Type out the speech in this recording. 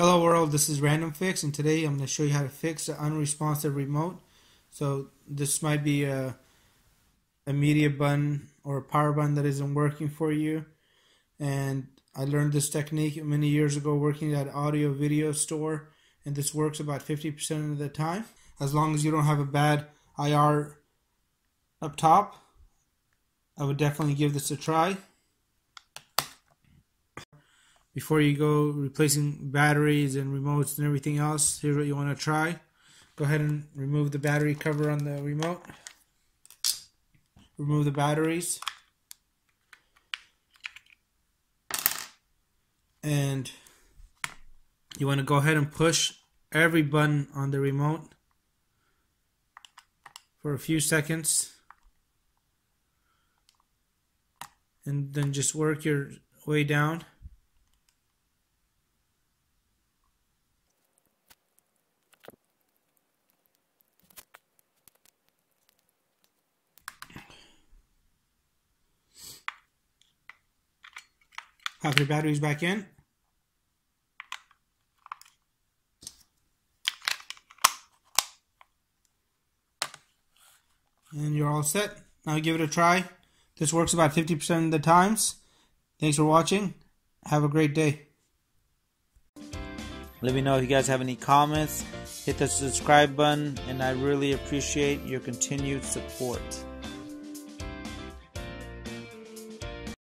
Hello world, this is Random Fix and today I'm going to show you how to fix an unresponsive remote. So this might be a, a media button or a power button that isn't working for you and I learned this technique many years ago working at audio video store and this works about 50% of the time as long as you don't have a bad IR up top. I would definitely give this a try before you go replacing batteries and remotes and everything else, here's what you want to try. Go ahead and remove the battery cover on the remote. Remove the batteries. And you want to go ahead and push every button on the remote for a few seconds. And then just work your way down. Pop your batteries back in. And you're all set. Now give it a try. This works about 50% of the times. Thanks for watching. Have a great day. Let me know if you guys have any comments. Hit the subscribe button, and I really appreciate your continued support.